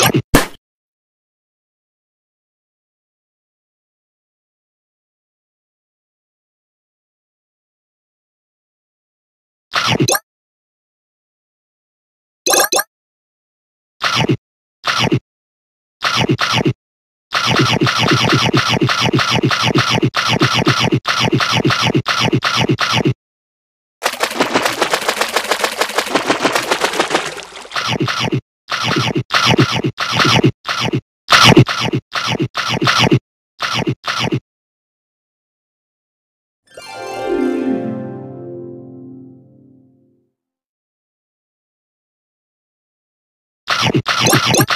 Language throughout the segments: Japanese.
you おっ!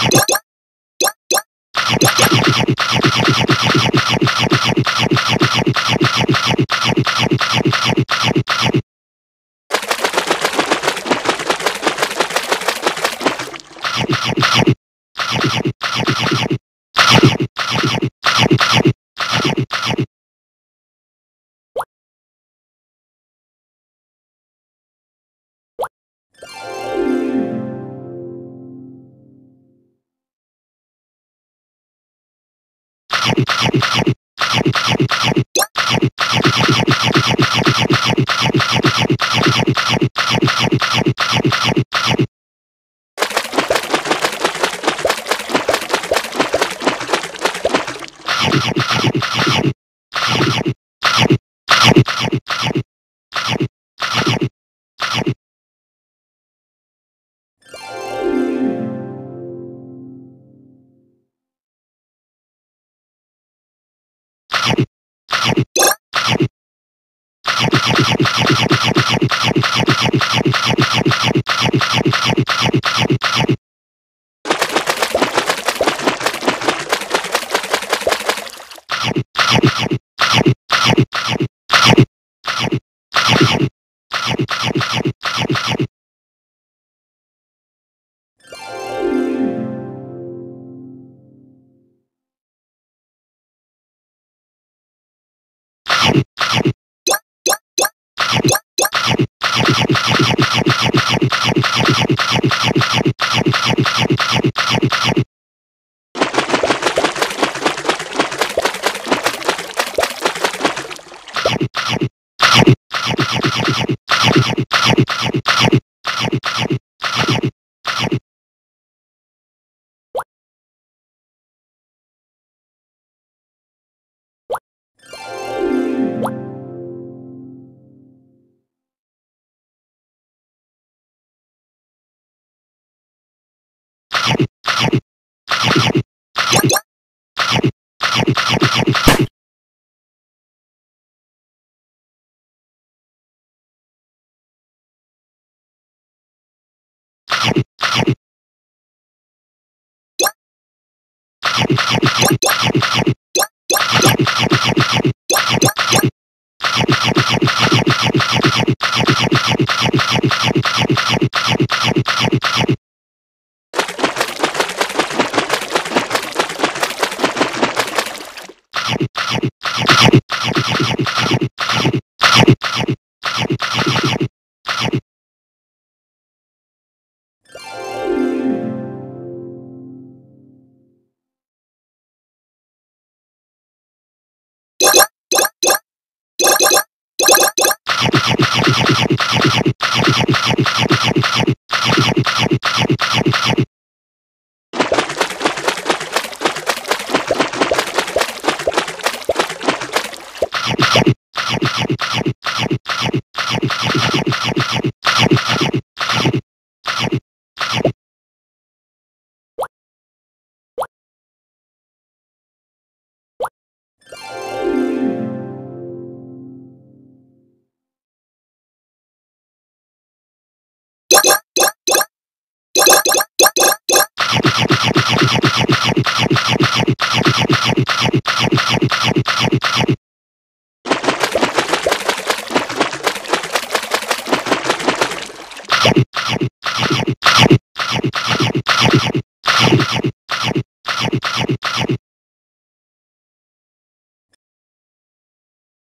Yeah.